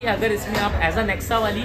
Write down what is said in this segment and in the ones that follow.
अगर इसमें आप एज अ नेक्सा वाली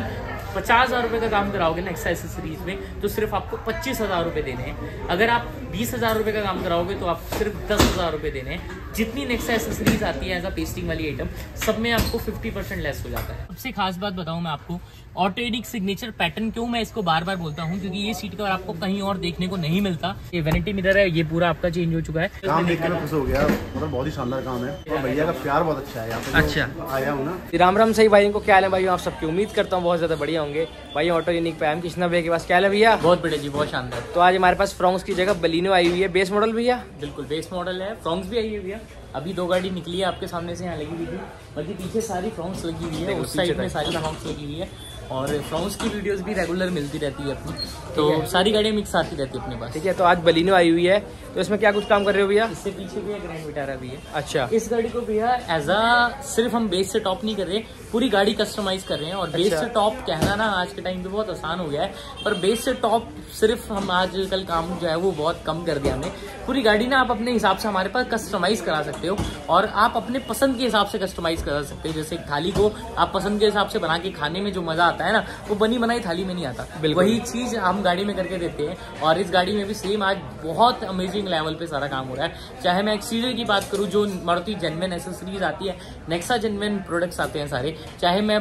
पचास हज़ार रुपये का काम कराओगे नेक्सा एसेसरीज में तो सिर्फ़ आपको पच्चीस हज़ार रुपये देने हैं। अगर आप बीस हज़ार रुपये का काम कराओगे तो आप सिर्फ़ दस हज़ार रुपये देने हैं। जितनी नेक्सा एसेसरीज आती है एज अ पेस्टिंग वाली आइटम सब में आपको फिफ्टी परसेंट लेस हो जाता है। सबसे खास बात बताऊँ मैं आपको ऑटोडिक सिग्नेचर पैटर्न क्यों मैं इसको बार बार बोलता हूँ? क्योंकि ये सीट कवर आपको कहीं और देखने को नहीं मिलता। ये वेनिटी मिरर है ये पूरा आपका चेंज हो चुका है। काम देख के मैं खुश हो गया। मतलब बहुत ही शानदार काम है। और भैया का प्यार बहुत अच्छा है। यहाँ पे अच्छा। आया हूँ ना। राम राम सही भाई इनको क्या है भाई? आप सबकी उम्मीद करता हूँ बहुत ज़्यादा बढ़िया होंगे। भाई ऑटो यूनिक पे हम कृष्णा भैया के पास। क्या है भैया? बहुत बढ़िया जी बहुत शानदार। तो आज हमारे पास फ्रॉन्स की जगह बलिनो आई हुई है। बेस मॉडल भैया? बिल्कुल बेस मॉडल है। फ्रॉन्स भी आई हुई है भैया। अभी दो गाड़ी निकली है आपके सामने से यहाँ लगी हुई थी। बल्कि पीछे सारी फ्रॉन्स लगी हुई है। उस साइड में सारी फ्रॉन्स लगी हुई है। और फ्रॉन्स की वीडियोस भी रेगुलर मिलती रहती है अपनी। तो सारी गाड़ियाँ मिक्स आती रहती है अपने पास। ठीक है तो आज बलिनो आई हुई है। तो इसमें क्या कुछ काम कर रहे हो भैया? इससे पीछे भी एक ग्रैंड विटारा भी है। अच्छा। इस गाड़ी को भैया एज अ सिर्फ़ हम बेस से टॉप नहीं कर रहे पूरी गाड़ी कस्टमाइज कर रहे हैं। और अच्छा। बेस। से टॉप कहना ना आज के टाइम पे बहुत आसान हो गया है। पर बेस से टॉप सिर्फ़ हम आजकल काम जो है वो बहुत कम कर दिया हमने। पूरी गाड़ी ना आप अपने हिसाब से हमारे पास कस्टमाइज करा सकते हो। और आप अपने पसंद के हिसाब से कस्टमाइज करा सकते हो। जैसे थाली को आप पसंद के हिसाब से बना के खाने में जो मज़ा आता है ना वो बनी बनाई थाली में नहीं आता। वही चीज़ हम गाड़ी में करके देते हैं और इस गाड़ी में भी सेम आज बहुत अमेजिंग लेवल पे सारा काम हो रहा है। चाहे मैं एक्सटीरियर की बात करूँ जो मारुति जेनविन एसेसरीज आती है नेक्सा जेनविन प्रोडक्ट्स आते हैं सारे। चाहे मैं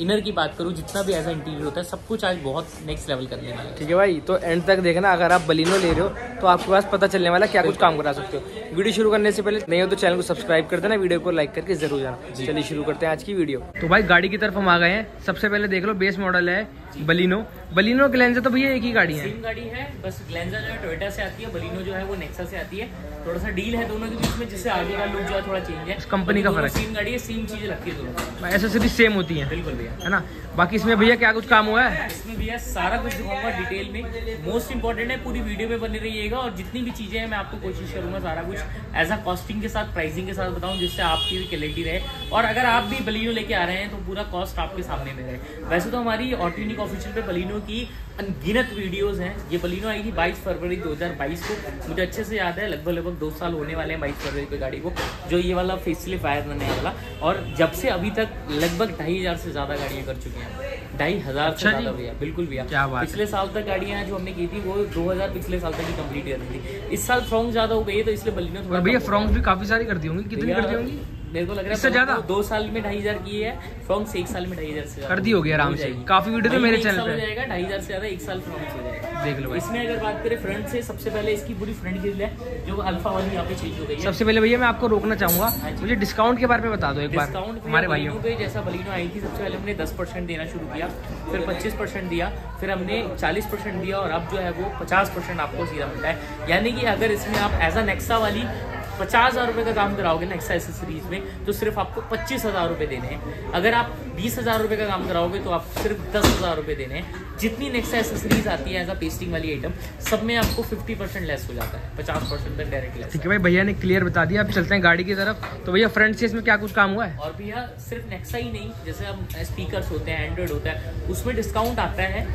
इनर की बात करूँ जितना भी ऐसा इंटीरियर होता है सब कुछ आज बहुत नेक्स्ट लेवल कर लेना है। ठीक है भाई तो एंड तक देखना अगर आप बलिनो ले रहे हो तो आपके पास पता चलने वाला क्या कुछ काम करा सकते हो। वीडियो शुरू करने से पहले नहीं हो तो चैनल को सब्सक्राइब कर देना वीडियो को लाइक करके ज़रूर जाना। चलिए शुरू करते हैं आज की वीडियो। तो भाई गाड़ी की तरफ़ हम आ गए हैं। सबसे पहले देख लो बेस मॉडल है बलिनो बलिनो ग्लेंजर तो भैया एक ही गाड़ी है। सेम गाड़ी है बस ग्लेंजा जो है टोयोटा से आती है बलिनो जो है वो नेक्सा से आती है। थोड़ा सा डील है दोनों के बीच में जिससे आगे का लुक जो है थोड़ा चेंज है। कंपनी का फ़र्क सेम गाड़ी है सेम चीज़ें लगती है दोनों एसेसरीज सेम होती हैं। बिल्कुल भैया। है ना? बाकी इसमें भैया क्या कुछ काम हुआ है? इसमें भैया सारा कुछ दिखाऊँगा डिटेल में। मोस्ट इंपॉर्टेंट है पूरी वीडियो में बने रहिएगा और जितनी भी चीज़ें हैं मैं आपको कोशिश करूँगा सारा कुछ एज अ कॉस्टिंग के साथ प्राइसिंग के साथ बताऊँ जिससे आपकी भी क्लियरिटी रहे। और अगर आप भी बलिनो लेके आ रहे हैं तो पूरा कॉस्ट आपके सामने में रहे। वैसे तो हमारी ऑटोनिक ऑफिशियल पे बलिनो की अनगिनत वीडियोस हैं। ये बलिनो आई थी 22 फरवरी 2022 को। मुझे अच्छे से याद है लगभग लगभग दो साल होने वाले हैं 22 फरवरी को गाड़ी को जो ये वाला फेसलिफ्ट आया था नया वाला। और जब से अभी तक लगभग ढाई हज़ार से ज़्यादा गाड़ियाँ कर चुकी हैं। ढाई हज़ार से अच्छा। ज़्यादा भैया बिल्कुल भैया। पिछले साल तक गाड़ियाँ जो हमने की थी वो 2000 पिछले साल तक ही कंप्लीट कर दी थी। इस साल फ्रॉन्ग ज़्यादा हो गई है तो इसलिए बलिनो थोड़ा भैया फ्रॉन्स भी काफ़ी सारी कर दी होंगी। कितनी कर दी होंगी? मेरे को लग रहा है इससे ज़्यादा? तो दो साल में ढाई हज़ार की है से एक साल में ढाई हज़ार से ज़्यादा कर दी होगी आराम से। काफ़ी वीडियो तो मेरे एक चैनल साल पे। जाएगा ढाई हज़ार से ज़्यादा एक साल हो जाएगा। देख लो इसमें अगर बात करें फ्रंट से सबसे पहले इसकी पूरी फ्रंट ग्रिल है जो अल्फ़ा वाली यहाँ पे चेंज हो गई है। सबसे पहले भैया मैं आपको रोकना चाहूँगा हाँ मुझे डिस्काउंट के बारे में बता दो एक बार हमारे भाइयों पे जैसा बलिनो आई थी सबसे पहले हमने 10 परसेंट देना शुरू किया फिर 25 परसेंट दिया फिर हमने 40 परसेंट दिया और अब जो है वो 50 परसेंट आपको सीधा मिलता है। यानी कि अगर इसमें आप एज अ नेक्सा वाली पचास हज़ार रुपये का काम कराओगे ना नेक्सा एसेसरीज में तो सिर्फ़ आपको पच्चीस हज़ार रुपये देने हैं। अगर आप बीस हज़ार रुपये का काम कराओगे तो आप सिर्फ़ दस हज़ार रुपये देने हैं। जितनी नेक्सा एसेसरीज आती है एज अ पेस्टिंग वाली आइटम सब में आपको फिफ्टी परसेंट लेस हो जाता है पचास परसेंट तक डायरेक्ट लेस ठीक है भाई भैया ने क्लियर बता दिया आप चलते हैं गाड़ी की तरफ़। तो भैया फ्रंट से इसमें क्या कुछ काम हुआ है? और भैया सिर्फ़ नेक्सा ही नहीं जैसे हम स्पीकर्स होते हैं एंड्रॉइड होता है उसमें डिस्काउंट आता है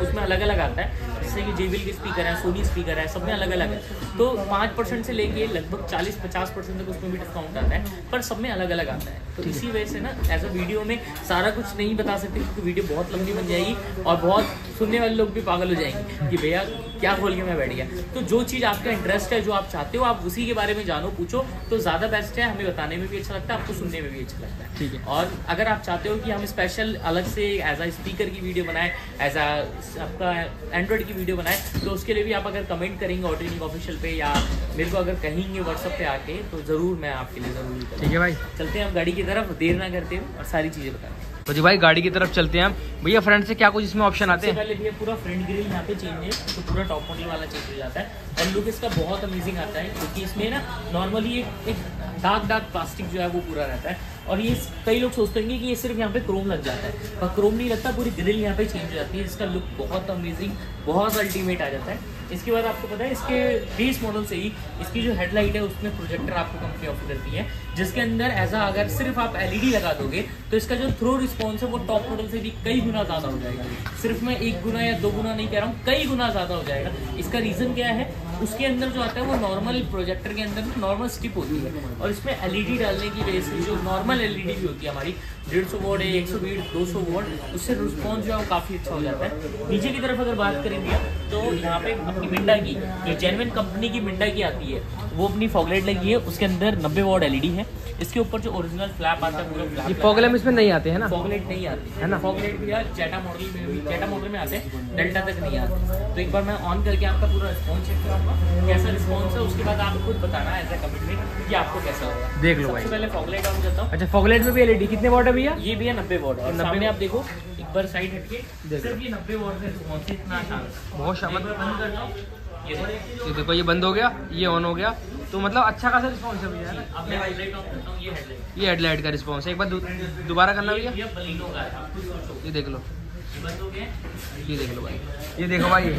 उसमें अलग अलग आता है। जैसे कि जेबिल के स्पीकर है सोनी स्पीकर है सब में अलग अलग है। तो पाँच परसेंट से लेके लगभग चालीस पचास परसेंट तक उसमें भी डिस्काउंट आता है, पर सब में अलग अलग आता है। तो इसी वजह से ना एज अ वीडियो में सारा कुछ नहीं बता सकते, क्योंकि वीडियो बहुत लंबी बन जाएगी और बहुत सुनने वाले लोग भी पागल हो जाएँगे कि भैया क्या खोल के मैं बैठ गया। तो जो चीज़ आपका इंटरेस्ट है जो आप चाहते हो आप उसी के बारे में जानो पूछो। तो ज़्यादा बेस्ट है हमें बताने में भी अच्छा लगता है आपको सुनने में भी अच्छा लगता है। ठीक है। और अगर आप चाहते हो कि हम स्पेशल अलग से एज आ स्पीकर की वीडियो बनाए एज अ आपका एंड्रॉइड की वीडियो बनाए तो उसके लिए भी आप अगर कमेंट करेंगे ऑटोनिक ऑफिशियल पे या मेरे को अगर कहेंगे व्हाट्सअप पे आके तो ज़रूर मैं आपके लिए ज़रूर ठीक है भाई। चलते हैं हम गाड़ी की तरफ़ देर ना करते हुए और सारी चीज़ें बताएँ तो जी भाई गाड़ी की तरफ़ चलते हैं हम। भैया फ्रंट से क्या कुछ इसमें ऑप्शन आते हैं? पहले भैया पूरा फ्रंट ग्रिल यहाँ पे चेंज है तो पूरा टॉप मॉडल वाला चेंज हो जाता है। और लुक इसका बहुत अमेजिंग आता है क्योंकि इसमें ना नॉर्मली एक एक डार्क डार्क प्लास्टिक जो है वो पूरा रहता है। और ये कई लोग सोचते होंगे कि ये सिर्फ़ यहाँ पे क्रोम लग जाता है। पर क्रोम नहीं लगता पूरी ग्रिल यहाँ पे चेंज हो जाती है। इसका लुक बहुत अमेजिंग बहुत अल्टीमेट आ जाता है। इसके बाद आपको पता है, इसके बेस मॉडल से ही इसकी जो हेडलाइट है, उसमें प्रोजेक्टर आपको कंपनी ऑफ़र करती है। जिसके अंदर ऐसा अगर सिर्फ़ आप एलईडी लगा दोगे तो इसका जो थ्रो रिस्पॉन्स है, वो टॉप मॉडल से भी कई गुना ज़्यादा हो जाएगा। सिर्फ़ मैं एक गुना या दो गुना नहीं कह रहा हूँ, कई गुना ज़्यादा हो जाएगा। इसका रीज़न क्या है? उसके अंदर जो आता है वो नॉर्मल प्रोजेक्टर के अंदर नॉर्मल स्टिप होती है। और इसमें एलईडी डालने की वजह से जो नॉर्मल एलईडी भी होती है हमारी, डेढ़ सौ वोट है, एक सौ बीट दो सौ वोट उससे रिस्पॉन्स जो है वो काफ़ी अच्छा हो जाता है। नीचे की तरफ़ अगर बात करें करेंगे तो यहाँ पे अपनी मिंडा की जो जेनविन कंपनी की मिंडा की आती है। वो अपनी फॉगलेट लगी है, उसके अंदर नब्बे वोट एलईडी है। इसके ऊपर जो ओरिजिनल फ्लैप आता है पूरा ये फ्लैप फॉगलम इसमें नहीं आते हैं ना? फॉगलाइट नहीं आती है ना? फॉगलाइट भी यार जेटा मॉडल में भी जेटा मॉडल में आते हैं डेल्टा तक नहीं आते। तो एक बार मैं ऑन करके आपका पूरा रिस्पॉन्स चेक कराऊँगा कैसा रिस्पॉन्स है उसके बाद आप खुद बताना एज ए कमेंट में कि आपको कैसा होगा। देख लो भाई। पहले फॉगलाइट ऑन करता हूँ। अच्छा फॉगलाइट में भी एलईडी कितने वॉट है भैया? ये भी है नब्बे वॉट और 90 सामने आप देखो एक बार साइड हटके। सिर्फ़ ये नब्बे वॉट का रिस्पॉन्स इतना आसान। बहुत शानदार बंद करता हूँ। ये देखो ये बंद हो गया ये ऑन हो गया। तो मतलब अच्छा खासा रिस्पॉन्स है भैया हूँ ये हेडलाइट ये का रिस्पॉन्स है। एक बार दोबारा करना भैया। ये है देख लो। ये देख लो भाई। ये देखो भाई ये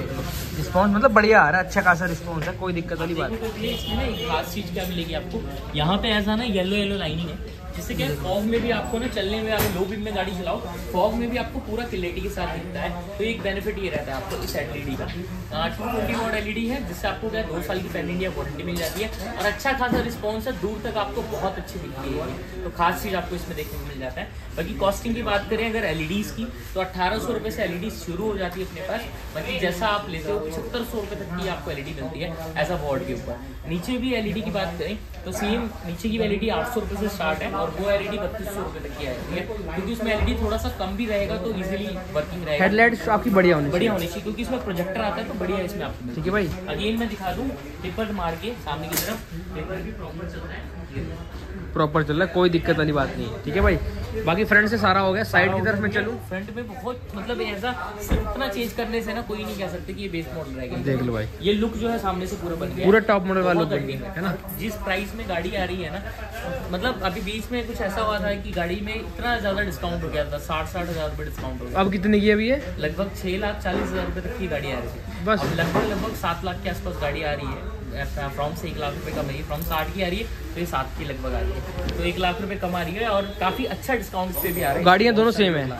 रिस्पॉन्स मतलब बढ़िया आ रहा है अच्छा खासा रिस्पॉन्स है कोई दिक्कत वाली बात देखो ये इसमें ना एक खास चीज़ क्या मिलेगी आपको? यहाँ पे ऐसा ना येलो येलो लाइनिंग है। जिससे क्या फॉग में भी आपको ना चलने में अगर लो बीम में गाड़ी चलाओ फॉग में भी आपको पूरा क्लियरिटी के साथ दिखता है। तो एक बेनिफिट ये रहता है आपको इस एलईडी का। टू फोर्टी वोट एलईडी है, जिससे आपको क्या दो साल की पैन इंडिया वारंटी मिल जाती है। और अच्छा खासा रिस्पॉन्स है, दूर तक आपको बहुत अच्छी दिखती है तो खास चीज़ आपको इसमें देखने को मिल जाता है। बाकी कॉस्टिंग की बात करें, अगर एलईडीज की तो अट्ठारह सौ से एलईडी शुरू हो जाती है अपने पास। बाकी जैसा आप लेते हो, पचहत्तर सौ तक की आपको एलईडी मिलती है एज अ बोर्ड के ऊपर। नीचे भी एलईडी की बात करें तो सेम नीचे की एलईडी आठ सौ रुपये से स्टार्ट है, और वो एलईडी बत्तीस सौ रुपये तक की आती है। क्योंकि उसमें एलईडी थोड़ा सा कम भी रहेगा तो इजिली वर्किंग रहेगा। हेडलाइट आपकी बढ़िया होनी बढ़िया होनी चाहिए क्योंकि इसमें प्रोजेक्टर आता है तो बढ़िया इसमें आपको ठीक है। भाई। अगेन मैं दिखा दूँ पेपर मार के सामने की तरफ़ पेपर भी प्रॉपर चल रहा है। प्रॉपर चल रहा है कोई दिक्कत वाली बात नहीं। ठीक है भाई? बाकी फ्रंट से सारा हो गया। साइड की तरफ़ मैं चलूँ। फ्रंट में बहुत मतलब ऐसा इतना चेंज करने से ना कोई नहीं कह सकते कि ये बेस मॉडल रहेगा। देख लो भाई। ये लुक जो है सामने से पूरा बन गया। पूरा टॉप मॉडल वाला बहुत बन गया है। ना? जिस प्राइस में गाड़ी आ रही है ना मतलब अभी बीच में कुछ ऐसा हुआ था कि गाड़ी में इतना ज़्यादा डिस्काउंट हो गया था साठ साठ हज़ार रुपये डिस्काउंट हो गया। अब कितने की अभी ये? लगभग छह लाख चालीस हज़ार रुपये तक की गाड़ी आ रही थी। बस। लगभग लगभग सात लाख के आसपास गाड़ी आ रही है। फ्रॉम से एक लाख रुपये कम रही है। फ्रॉम साठ की आ रही है तो ये सात की लगभग आ रही है। तो एक लाख रुपये कम आ रही है और काफ़ी अच्छा डिस्काउंट पे भी आ रहा है। गाड़ियाँ दोनों सेम है।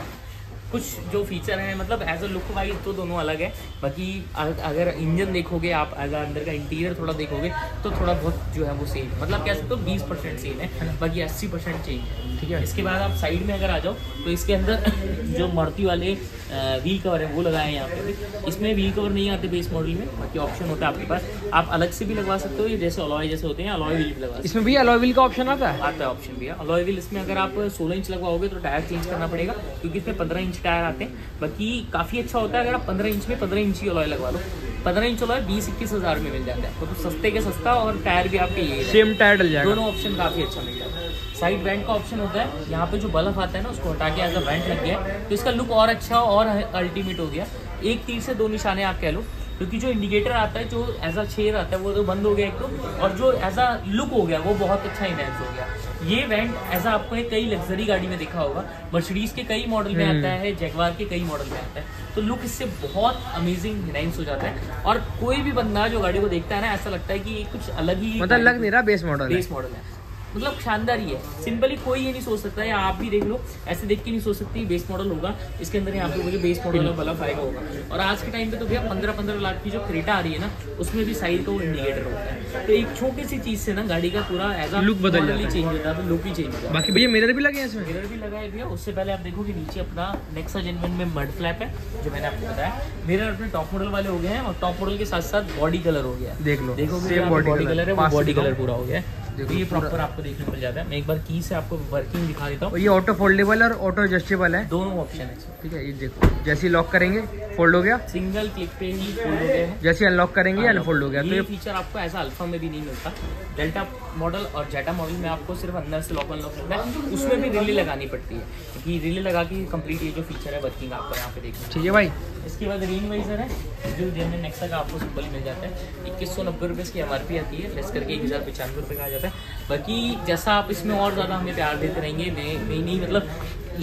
कुछ जो फीचर हैं मतलब एज अ लुक वाइज तो दोनों अलग है। बाकी अगर इंजन देखोगे आप एज अंदर का इंटीरियर थोड़ा देखोगे तो थोड़ा बहुत जो है वो सेम मतलब कह सकते हो बीस परसेंट सेम है बाकी अस्सी परसेंट चेंज है ठीक है? इसके बाद आप साइड में अगर आ जाओ तो इसके अंदर जो मारुति वाले व्हील कवर है वो लगाए हैं यहाँ पे। इसमें व्हील कवर नहीं आते बेस मॉडल में बाकी ऑप्शन होता है आपके पास। आप अलग से भी लगवा सकते हो ये जैसे अलॉय जैसे होते हैं अलॉय व्हील भी लगवा इसमें भी अलॉय व्हील का ऑप्शन आता है? आता है ऑप्शन भी है अलॉय व्हील इसमें अगर आप 16 इंच लगवाओगे तो टायर चेंज करना पड़ेगा क्योंकि इसमें 15 इंच टायर आते हैं बाकी काफ़ी अच्छा होता है अगर आप 15 इंच में 15 इंच की अलॉय लगवा लो। 15 इंच अलॉय बीस इक्कीस हज़ार में मिल जाता है। तो सस्ते के सस्ता और टायर भी आपके ये सेम टायर डल जाएगा। दोनों ऑप्शन काफ़ी अच्छा मिल जाता है। साइड वेंट का ऑप्शन होता है यहाँ पे जो बल्ब आता है ना उसको हटा के एज अ वेंट लग गया। तो इसका लुक और अच्छा और अल्टीमेट हो गया। एक तीर से दो निशाने आप कह लो। क्योंकि जो इंडिकेटर आता है जो एज अ छेद आता है वो तो बंद हो गया एक तो और जो एज अ लुक हो गया वो बहुत अच्छा इनहेंस हो गया। ये वेंट एज आपको कई लग्जरी गाड़ी में देखा होगा। मर्सिडीज के कई मॉडल में आता है जैगवार के कई मॉडल में आता है। तो लुक इससे बहुत अमेजिंग इनहेंस हो जाता है। और कोई भी बंदा जो गाड़ी को देखता है ना ऐसा लगता है कि ये कुछ अलग ही मतलब लग नहीं रहा बेस मॉडल बेस मॉडल है। मतलब शानदार ही है। सिंपली कोई ये नहीं सोच सकता है आप भी देख लो ऐसे देख के नहीं सोच सकती बेस मॉडल होगा। इसके अंदर यहाँ पे मुझे बेस मॉडल का बल्ब आएगा होगा। और आज के टाइम पे तो भैया पंद्रह पंद्रह लाख की जो क्रेटा आ रही है ना उसमें भी साइड का वो इंडिकेटर होता है। तो एक छोटी सी चीज़ से ना गाड़ी का पूरा एज Look बदल जाता चेंज होता है लुक ही चेंज होता है। बाकी भैया मिरर भी लगे इसमें? मिरर भी लगा है भैया उससे पहले आप देखो कि नीचे अपना नेक्सा जेनवन में मड फ्लैप है जो मैंने आपको बताया। मिरर अपने टॉप मॉडल वाले हो गए हैं और टॉप मॉडल के साथ साथ बॉडी कलर हो गया है। देख लो सेम बॉडी कलर है बॉडी कलर पूरा हो गया है। देखो, तो ये प्रॉपर आपको देखने को मिल जाता है। मैं एक बार की से आपको वर्किंग दिखा देता हूँ। ये ऑटो फोल्डेबल और ऑटो एडजस्टेबल है। दोनों ऑप्शन है। ठीक है ये देखो जैसे ही लॉक करेंगे फोल्ड हो गया। सिंगल क्लिक पे ही फोल्ड हो गया हैं। जैसे अनलॉक करेंगे हाँ, अनफोल्ड हो गया। तो ये ये फीचर आपको ऐसा अल्फ़ा में भी नहीं मिलता। डेल्टा मॉडल और जेटा मॉडल में आपको सिर्फ़ अंदर से लॉक अनलॉक करना है। उसमें भी रिले लगानी पड़ती है। क्योंकि रिले लगा के कंप्लीट ये जो फीचर है वर्किंग आपको यहाँ पे देखना ठीक है भाई। इसके बाद रेन वाइजर है जो जेनवन नेक्सा का आपको सिंपल मिल जाता है इक्कीस सौ नब्बे रुपये इसकी एम आर पी आती है लेस करके एक हज़ार पचानवे रुपये का आ जाता है। बाकी जैसा आप इसमें और ज़्यादा हमें प्यार देते रहेंगे नए नई नई मतलब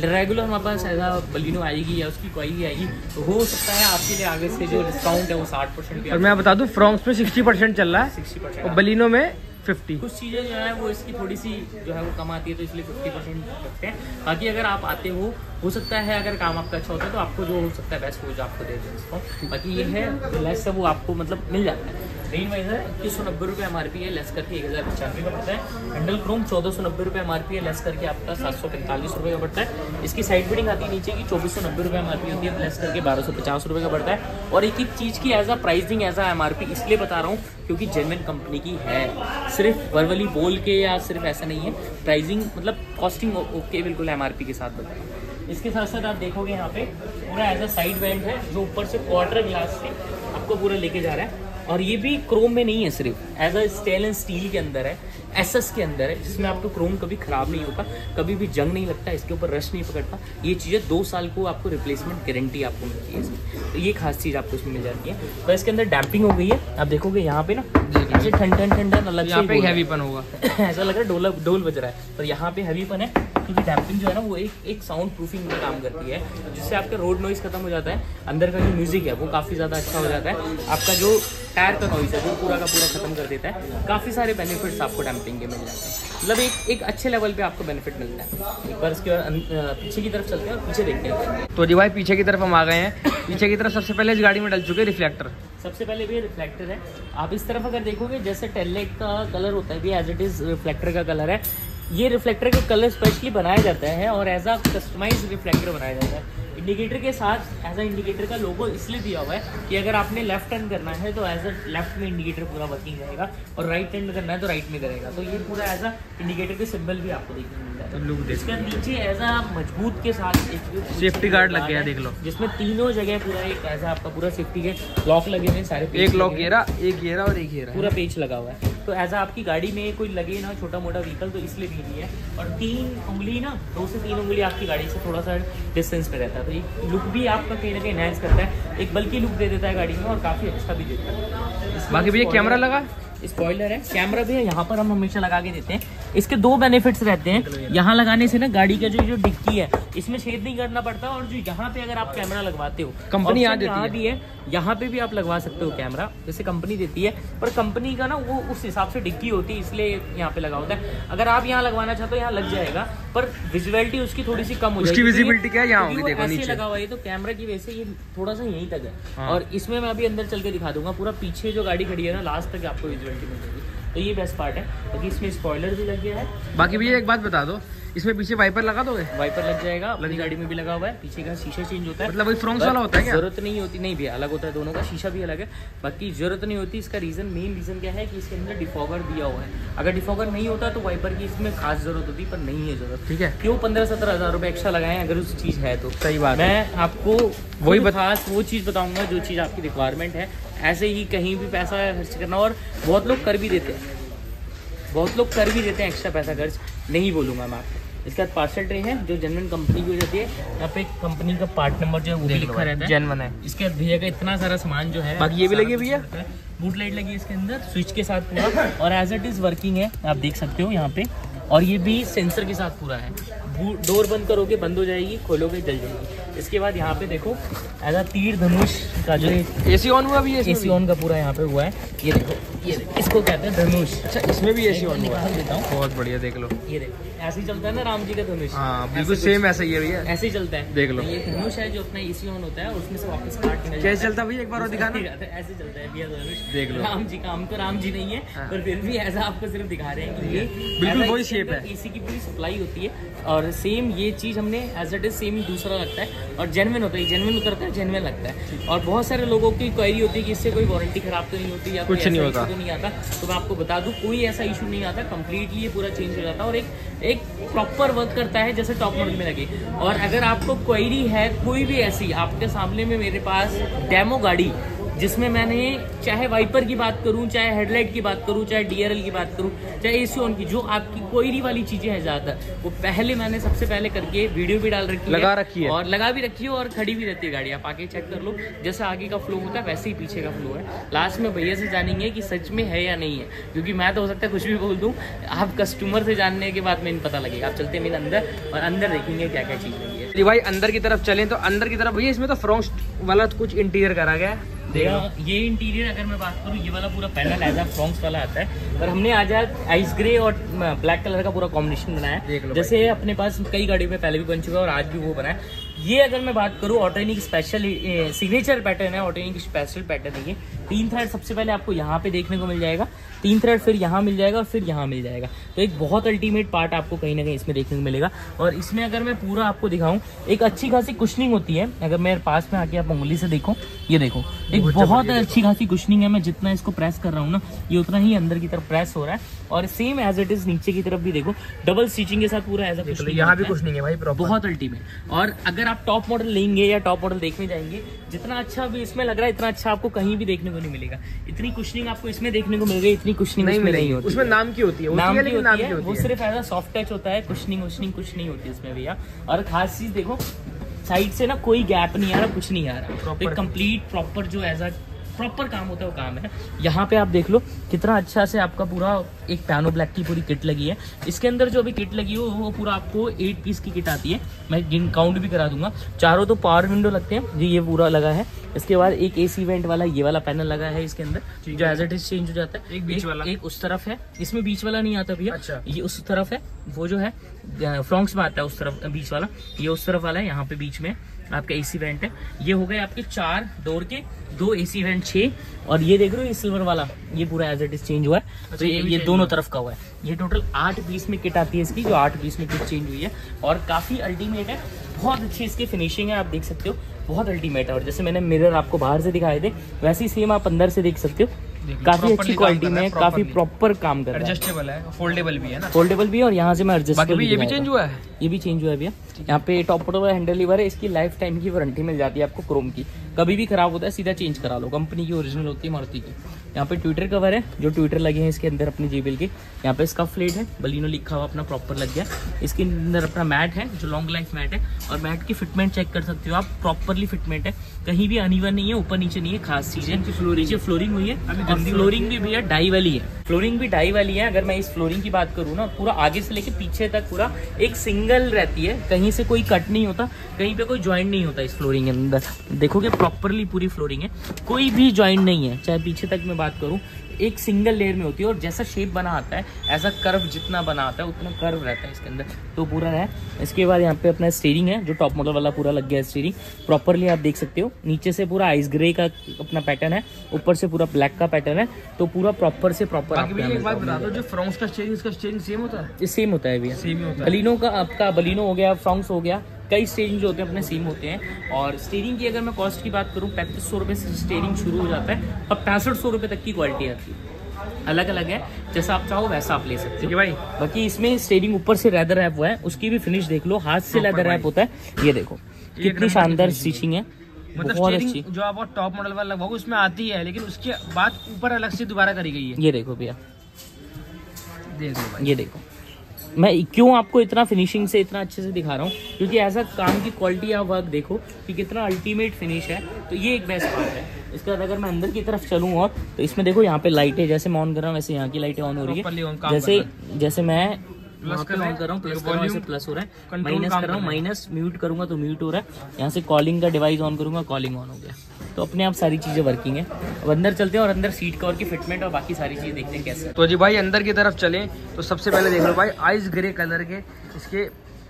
रेगुलर हमारे पास ऐसा बलिनो आएगी या उसकी कोई भी आएगी तो हो सकता है आपके लिए आगे से जो डिस्काउंट है वो साठ परसेंट और मैं बता दूँ फ्रॉन्क्स में सिक्सटी परसेंट चल रहा है। सिक्सटी और परसेंट बलिनो में फिफ्टी कुछ चीज़ें जो है, वो इसकी थोड़ी सी जो है वो कम आती है तो इसलिए फिफ्टी परसेंट रखते हैं। बाकी अगर आप आते हो हो सकता है अगर काम आपका अच्छा होता है तो आपको जो हो सकता है बेस्ट वो जो आपको दे दें बाकी ये है लेस है, वो आपको मतलब मिल जाता है। रेन वाइजर इक्कीस सौ नब्बे रुपये एम आर पी है लेस करके एक हज़ार पचानवे का पड़ता है। हैंडल क्रोम चौदह सौ नब्बे रुपये एम आर पी है लेस करके आपका सात सौ पैंतालीस रुपये का पड़ता है। इसकी साइड फिटिंग आती है नीचे की, चौबीस सौ नब्बे रुपये एम आर पी होती है लेस करके बारह सौ पचास रुपये का पड़ता है। और एक एक चीज़ की as a pricing as a M R P इसलिए बता रहा हूँ, क्योंकि जेनविन कंपनी की है। सिर्फ़ वर्बली बोल के या सिर्फ़ ऐसा नहीं है प्राइसिंग मतलब कॉस्टिंग ओके बिल्कुल एम आर पी के साथ बता रहा हूँ। इसके साथ साथ आप देखोगे यहाँ पे, पूरा एज अ साइड वेंट है, जो ऊपर से क्वार्टर ग्लास से आपको पूरा लेके जा रहा है। और ये भी क्रोम में नहीं है सिर्फ़ as a stele and steel के अंदर है एस एस के अंदर है जिसमें आपको क्रोम कभी खराब नहीं होता कभी भी जंग नहीं लगता इसके ऊपर रश नहीं पकड़ता। ये चीज़ें दो साल को आपको रिप्लेसमेंट गारंटी आपको मिलती है इसमें। तो ये खास चीज़ आपको इसमें मिल जाती है। तो इसके अंदर डैम्पिंग हो गई है। आप देखोगे यहाँ पे ना ये ठंड ठंड ठंड अलग यहाँ से पे। हैवीपन होगा। ऐसा लग रहा है डोल डोल बज रहा है। पर यहाँ पे हैवीपन है। क्योंकि डैम्पिंग जो है ना, वो एक एक साउंड प्रूफिंग का काम करती है, जिससे आपका रोड नॉइज़ खत्म हो जाता है, अंदर का जो म्यूज़िक है, वो काफ़ी ज़्यादा अच्छा हो जाता है। आपका जो टायर का नॉइज़ है, वो पूरा का पूरा खत्म कर देता है। काफ़ी सारे बेनिफिट्स आपको डैम्पिंग के मिल जाते हैं। मतलब एक एक अच्छे लेवल पे आपको बेनिफिट मिलता है। एक बार इसके बाद पीछे की तरफ़ चलते हैं और पीछे देखते हैं। तो जी भाई, पीछे की तरफ़ हम आ गए हैं। पीछे की तरफ़ सबसे पहले इस गाड़ी में डल चुके हैं रिफ्लेक्टर सबसे पहले भी रिफ्लेक्टर है। आप इस तरफ़ अगर देखोगे, जैसे टेलेट का कलर होता है, भी एज इट इज़ रिफ्लेक्टर का कलर है। ये रिफ्लेक्टर का कलर स्पेशली बनाया जाता है और एज अ कस्टमाइज रिफ्लेक्टर बनाया जाता है। इंडिकेटर के साथ एज अ इंडिकेटर का लोगो इसलिए दिया हुआ है कि अगर आपने लेफ़्ट टर्न करना है तो एज अ लेफ़्ट में इंडिकेटर पूरा वर्किंग रहेगा और राइट टर्न करना है तो राइट में करेगा। तो ये पूरा एज अ इंडिकेटर के सिंबल भी आपको देखने मिल जाता है। इसके नीचे एज अ मज़बूत के साथ एक Safety guard लग गया है, देख लो। जिसमें तीनों जगह पूरा एक ऐसा आपका पूरा सेफ्टी के लॉक लगे हुए सारे एक लॉक घेरा एक घेरा और एक घेरा पूरा पेज लगा हुआ है। तो ऐसा आपकी गाड़ी में कोई लगे ना छोटा मोटा व्हीकल तो इसलिए भी नहीं है। और तीन उंगली ना दो से तीन उंगली आपकी गाड़ी से थोड़ा सा डिस्टेंस पे रहता है। तो एक लुक भी आपका कहीं ना कहीं एनहेंस करता है। एक बल्कि लुक दे देता है गाड़ी में और काफ़ी अच्छा भी देता है। बाकी भैया कैमरा लगा? स्पॉइलर है। कैमरा भी है यहाँ पर हम हमेशा लगा के देते हैं। इसके दो बेनिफिट्स रहते हैं। यहाँ लगाने से ना गाड़ी का जो जो डिक्की है इसमें छेद नहीं करना पड़ता और जो यहाँ पे अगर आप कैमरा लगवाते हो कंपनी यहाँ देती है। भी है यहाँ पे भी आप लगवा सकते हो कैमरा। जैसे कंपनी देती है पर कंपनी का ना वो उस हिसाब से डिक्की होती है इसलिए यहाँ पे लगा होता है। अगर आप यहाँ लगवाना चाहते हो यहाँ लग जाएगा पर विजुअलिटी उसकी थोड़ी सी कम हो जाएगी। visibility क्या यहाँ होगी, देखो ऐसे नीचे। लगा हुआ है तो कैमरा की वजह से ये थोड़ा सा यहीं तक है। हाँ। और इसमें मैं अभी अंदर चल के दिखा दूँगा पूरा पीछे जो गाड़ी खड़ी है ना लास्ट तक आपको विजुअलिटी मिल जाएगी। तो ये बेस्ट पार्ट है। क्योंकि इसमें स्पॉइलर भी लग गया है। बाकी भैया एक बात बता दो इसमें पीछे वाइपर लगा दोगे? वाइपर लग जाएगा अपनी गाड़ी में भी लगा हुआ है पीछे का शीशा चेंज होता है। मतलब वही फ्रॉन्क्स वाला होता है क्या? ज़रूरत नहीं होती नहीं भी अलग होता है दोनों का शीशा भी अलग है। बाकी ज़रूरत नहीं होती इसका रीजन मेन रीजन क्या है कि इसके अंदर डिफॉगर दिया हुआ है। अगर डिफॉगर नहीं होता तो वाइपर की इसमें खास ज़रूरत होती पर नहीं है ज़रूरत। ठीक है। क्यों पंद्रह सत्रह हज़ार रुपये एक्स्ट्रा लगाए अगर उस चीज़ है तो? सही बात मैं आपको वही बत- खास वो चीज़ बताऊँगा जो चीज़ आपकी रिक्वायरमेंट है। ऐसे ही कहीं भी पैसा खर्च करना और बहुत लोग कर भी देते हैं। बहुत लोग कर भी देते हैं एक्स्ट्रा पैसा खर्च। नहीं बोलूँगा मैं आपको। इसके बाद पार्सल ट्रे है जो जनरल कंपनी की हो जाती है यहाँ पे कंपनी का पार्ट नंबर जो है वो भी लिखा रहता है। जेनवन है। इसके बाद भैया का इतना सारा सामान जो है बाकी ये भी लगी भैया? बूट लाइट लगी है इसके अंदर स्विच के साथ पूरा। और एज इट इज़ वर्किंग है आप देख सकते हो यहाँ पे। और ये भी सेंसर के साथ पूरा है। डोर बंद करोगे बंद हो जाएगी खोलोगे जल जाएगी। इसके बाद यहाँ पे देखो एज अ तीर धनुष का जो एसी ऑन हुआ भी है एसी ऑन का पूरा यहाँ पे हुआ है। ये देखो। ये देखो, इसको कहते हैं धनुष। अच्छा इसमें भी एसी ऑन हुआ है। बहुत बढ़िया देख लो। ये देखो ऐसे ही चलता है ना राम जी का धनुष। हाँ बिल्कुल ऐसे सेम ऐसा ही है भैया। ऐसे ही चलता है। देख लो। ये धनुष है जो अपना एसी ऑन होता है उसमें से वापस काट निकल कैसे जाता है। चलता भैया? एक बार और दिखाना। ऐसे चलता है भैया धनुष। देख लो। राम जी का हम तो राम जी नहीं है हाँ। पर फिर भी ऐसा आपको सिर्फ़ दिखा रहे हैं कि ये बिल्कुल वही अंदर है। एसी की पूरी सप्लाई होती है और सेम ये चीज़ हमने एज इट इज़ सेम दूसरा लगता है और जेनविन होता है जेनविन उतरता है जेनविन लगता है। और बहुत सारे लोगों की क्वेरी होती है कि इससे कोई वारंटी खराब तो नहीं होती या कुछ नहीं होता। नहीं आता। तो मैं आपको बता दूँ, कोई ऐसा इशू नहीं आता कम्प्लीटली ये पूरा चेंज हो जाता है और एक एक प्रॉपर वर्क करता है जैसे टॉप मॉडल में लगे। और अगर आपको क्वेरी है कोई भी ऐसी, आपके सामने में मेरे पास डेमो गाड़ी जिसमें मैंने चाहे वाइपर की बात करूँ चाहे हेडलाइट की बात करूँ चाहे डीआरएल की बात करूँ चाहे एसी ऑन की जो आपकी क्वेरी वाली चीज़ें हैं ज़्यादातर वो पहले मैंने सबसे पहले करके वीडियो भी डाल रखी लगा है रखी है। और लगा भी रखी है और खड़ी भी रहती है गाड़ी। आप आके चेक कर लो जैसे आगे का फ्लो होता है वैसे ही पीछे का फ्लो है। लास्ट में भैया से जानेंगे कि सच में है या नहीं है क्योंकि मैं तो हो सकता है कुछ भी बोल दूँ आप कस्टमर से जानने के बाद में पता लगेगा। आप चलते मेरे अंदर और अंदर देखेंगे क्या क्या चीज़ लगी है भाई अंदर की तरफ़ चलें तो अंदर की तरफ़ भैया इसमें तो फ्रॉन्क्स वाला कुछ इंटीरियर करा गया है। देख ये इंटीरियर अगर मैं बात करूँ ये वाला पूरा पैनल एज फ्रॉन्क्स वाला आता है। पर हमने आज आइस ग्रे और ब्लैक कलर का पूरा कॉम्बिनेशन बनाया जैसे अपने पास कई गाड़ियों में पहले भी बन चुका है और आज भी वो बना है। ये अगर मैं बात करूँ ऑटोनिक स्पेशल सिग्नेचर पैटर्न है ऑटोनिक स्पेशल पैटर्न है ये। तीन थ्रेड सबसे पहले आपको यहाँ पे देखने को मिल जाएगा। तीन थ्रेड फिर यहाँ मिल जाएगा और फिर यहाँ मिल जाएगा। तो एक बहुत अल्टीमेट पार्ट आपको कहीं ना कहीं इसमें देखने को मिलेगा। और इसमें अगर मैं पूरा आपको दिखाऊँ एक अच्छी खासी कुशनिंग होती है। अगर मेरे पास में आके आप उंगली से देखो ये देखो। एक बहुत अच्छी खासी कुशनिंग है। मैं जितना इसको प्रेस कर रहा हूँ ना ये उतना ही अंदर की तरफ़ प्रेस हो रहा है। और सेम एज इट इज़ नीचे की तरफ़ भी देखो डबल स्टिचिंग के साथ पूरा एज तो यहाँ भी कुछ नहीं है भाई बहुत अल्टीमेट और अगर आप टॉप मॉडल लेंगे या टॉप मॉडल देखने जाएँगे जितना अच्छा भी इसमें लग रहा है इतना अच्छा आपको कहीं भी देखने को नहीं मिलेगा। इतनी कुशनिंग आपको इसमें देखने को मिल रही है इतनी कुशनिंग नहीं मिलेगी। होती उसमें नाम की होती है नाम की होती है वो सिर्फ़ एज सॉफ्ट टच होता है कुशनिंग वुशनिंग कुछ नहीं होती इसमें भैया। और खास चीज़ देखो साइड से ना कोई गैप नहीं आ रहा कुछ नहीं आ रहा. एक कंप्लीट प्रॉपर जो एज अ प्रॉपर काम होता है वो काम है। यहाँ पे आप देख लो कितना अच्छा से आपका पूरा एक पियानो ब्लैक की पूरी किट लगी है। इसके अंदर जो अभी किट लगी है वो पूरा आपको एट पीस की किट आती है। मैं जिन काउंट भी करा दूँगा। चारों तो पावर विंडो लगते हैं। जी ये पूरा लगा है। इसके बाद एक एसी वेंट वाला ये वाला पैनल लगा है इसके अंदर जो एज इट इज़ चेंज हो जाता है। एक बीच एक, वाला। एक उस तरफ़ है। इसमें बीच वाला नहीं आता भैया। अच्छा। ये उस तरफ़ है। वो जो है फ्रॉन्क्स में आता है उस तरफ़ बीच वाला। ये उस तरफ़ वाला है यहाँ पे बीच में। आपका एसी वेंट है। ये हो गए आपके चार डोर के दो एसी वेंट छः। और ये देख रहे हो ये सिल्वर वाला ये पूरा एज इट इज़ चेंज हुआ है। अच्छा, तो ये, ये दोनों तरफ़ का हुआ है। ये टोटल आठ पीस में किट आती है इसकी जो आठ पीस में किट चेंज हुई है। और काफ़ी अल्टीमेट है। बहुत अच्छी इसकी फिनिशिंग है आप देख सकते हो। बहुत अल्टीमेट है। और जैसे मैंने मिरर आपको बाहर से दिखाए थे वैसे ही सेम आप अंदर से देख सकते हो। काफ़ी अच्छी क्वालिटी में काफ़ी प्रॉपर काम कर रहा है। एडजस्टेबल है फोल्डेबल भी है ना? फोल्डेबल भी है और यहाँ से मैं एडजस्ट बाकी भी ये भी चेंज हुआ है? ये भी चेंज हुआ है भैया। यहाँ पे टॉप वाला हैंडल लीवर है इसकी लाइफ टाइम की वारंटी मिल जाती है आपको क्रोम की। कभी भी खराब होता है सीधा चेंज करा लो। कंपनी की ओरिजिनल होती है मारुति की। यहाँ पे ट्विटर कवर है जो ट्विटर लगे हैं इसके अंदर अपने जेबीएल के। यहाँ पे इसका फ्लेट है बलिनो लिखा हुआ अपना प्रॉपर लग गया। इसके अंदर अपना मैट है जो लॉन्ग लाइफ मैट है। और मैट की फिटमेंट चेक कर सकते हो आप प्रॉपरली फिटमेंट है। कहीं भी अनिवन नहीं है ऊपर नीचे नहीं है खास चीज़ है। नीचे फ्लोरिंग हुई है। और फ्लोरिंग भी भैया डाई वाली है। फ्लोरिंग भी डाई वाली है। अगर मैं इस फ्लोरिंग की बात करूँ ना पूरा आगे से लेके पीछे तक पूरा एक सिंगल रहती है। कहीं से कोई कट नहीं होता कहीं पे कोई ज्वाइंट नहीं होता इस फ्लोरिंग के अंदर। देखोगे प्रॉपरली पूरी फ्लोरिंग है। कोई भी ज्वाइंट नहीं है। चाहे पीछे तक मैं बात करूँ एक सिंगल लेयर में होती है और जैसा शेप बना आता है ऐसा कर्व जितना बना आता है उतना कर्व रहता है इसके अंदर। तो पूरा है। इसके बाद यहाँ पे अपना स्टेयरिंग है जो टॉप मॉडल वाला पूरा लग गया है स्टेयरिंग प्रॉपरली आप देख सकते हो। नीचे से पूरा आइस ग्रे का अपना पैटर्न है। ऊपर से पूरा ब्लैक का पैटर्न है। तो पूरा प्रॉपर से प्रॉपर फ्रॉन्क्स का स्टेरिंग सेम होता है? सेम होता है भैया। सेम होता है। बलिनो का आपका बलिनो हो गया फ्रॉन्क्स हो गया। कई स्टेरिंग जो होते हैं अपने सेम होते हैं। और स्टेरिंग की अगर मैं कॉस्ट की बात करूँ पैंतीस सौ रुपये से स्टेरिंग शुरू हो जाता है और पैंसठ सौ रुपये तक की क्वालिटी आती है। अलग अलग है जैसा आप चाहो वैसा आप ले सकते हो। भाई। बाकी इसमें स्टेरिंग ऊपर से लेदर रैप हुआ है उसकी भी फिनिश देख लो हाथ से लेदर रैप होता है ये देखो। कितनी शानदार स्टिचिंग है। मतलब जो आप टॉप मॉडल वाला लगवाओगे उसमें आती है लेकिन उसके बाद ऊपर अलग से दोबारा करी गई है। ये देखो भैया। देख ये देखो। मैं क्यों आपको इतना फिनिशिंग से इतना अच्छे से दिखा रहा हूँ? क्योंकि ऐसा काम की क्वालिटी या वर्क देखो कि कितना अल्टीमेट फिनिश है। तो ये एक बेस्ट पार्ट है। इसके बाद अगर मैं अंदर की तरफ़ चलूँ और तो इसमें देखो यहाँ पे लाइटें जैसे मैं ऑन कर रहा हूँ वैसे यहाँ की लाइटें ऑन हो रही है। जैसे जैसे मैं Plus कर ऑन कर रहा हूँ प्लस कर रहा हूँ प्लस हो रहा है। माइनस कर रहा हूँ कर रहा है। माइनस म्यूट करूँगा तो म्यूट हो रहा है। यहाँ से कॉलिंग का डिवाइस ऑन करूँगा कॉलिंग ऑन हो गया। तो अपने आप सारी चीज़ें वर्किंग है। अब अंदर चलते हैं और अंदर सीट कवर की फिटमेंट और बाकी सारी चीज़ें देखते हैं कैसे। तो जी भाई अंदर की तरफ़ चले। तो सबसे पहले देख लो भाई आइस ग्रे कलर के इसके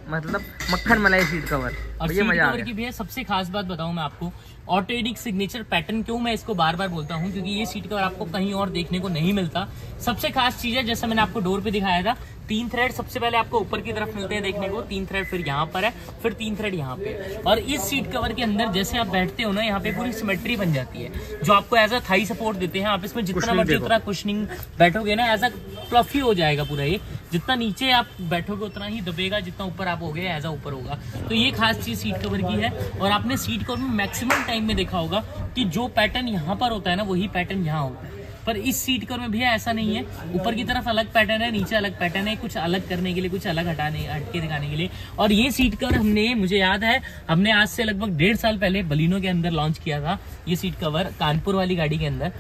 मतलब मक्खन मलाई सीट कवर और सीट मज़ा आ कवर की गया भैया सबसे खास बात बताऊँ मैं आपको। ऑटोमेटिक सिग्नेचर पैटर्न क्यों मैं इसको बार बार बोलता हूँ? क्योंकि ये सीट कवर आपको कहीं और देखने को नहीं मिलता। सबसे खास चीज़ है जैसे मैंने आपको डोर पे दिखाया था तीन थ्रेड सबसे पहले आपको ऊपर की तरफ़ मिलते हैं देखने को। तीन थ्रेड फिर यहाँ पर है फिर तीन थ्रेड यहाँ पे। और इस सीट कवर के अंदर जैसे आप बैठते हो ना यहाँ पे पूरी सिमेट्री बन जाती है जो आपको एज अ थाई सपोर्ट देते हैं। आप इसमें जितना मर्ज़ी उतना कुशनिंग बैठोगे ना एज अ फ्लफी हो जाएगा पूरा ये। जितना नीचे आप बैठोगे, उतना ही दबेगा, जितना ऊपर आप हो गए, ऐसा ऊपर होगा। तो ये खास चीज़ सीट कवर की है। और आपने सीट कवर में मैक्सिमम टाइम में देखा होगा कि जो पैटर्न यहाँ पर होता है ना, वही पैटर्न यहाँ होता है। पर इस सीट कवर में भैया ऐसा नहीं है। ऊपर की तरफ़ अलग पैटर्न है, नीचे अलग पैटर्न है, कुछ अलग करने के लिए, कुछ अलग हटाने, हटके दिखाने के लिए। और ये सीट कवर हमने, मुझे याद है, हमने आज से लगभग डेढ़ साल पहले बलिनो के अंदर लॉन्च किया था ये सीट कवर कानपुर वाली गाड़ी के अंदर।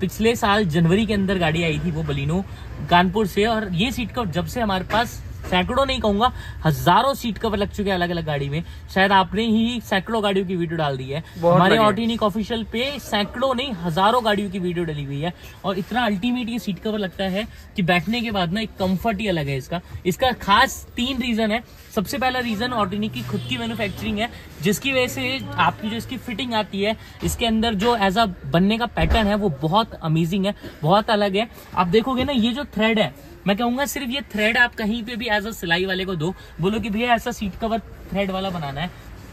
पिछले साल जनवरी के अंदर गाड़ी आई थी वो बलिनो कानपुर से। और ये सीट कवर जब से हमारे पास सैकड़ों नहीं कहूँगा हज़ारों सीट कवर लग चुके हैं अलग अलग गाड़ी में। शायद आपने ही सैकड़ों गाड़ियों की वीडियो डाल दी है। हमारे। ऑटिनिक ऑफिशियल पे सैकड़ों नहीं हज़ारों गाड़ियों की वीडियो डली हुई है। और इतना अल्टीमेट ये सीट कवर लगता है कि बैठने के बाद ना एक कंफर्ट ही अलग है इसका। इसका खास तीन रीजन है। सबसे पहला रीजन ऑटिनिक की खुद की मैन्युफैक्चरिंग है जिसकी वजह से आपकी जो इसकी फिटिंग आती है इसके अंदर जो एज अ बनने का पैटर्न है वो बहुत अमेजिंग है बहुत अलग है। आप देखोगे ना ये जो थ्रेड है मैं कहूँगा सिर्फ़ ये थ्रेड आप कहीं पे भी एज अ सिलाई वाले को दो। बोलो कि भैया ऐसा सीट कवर थ्रेड वाला बनाना है।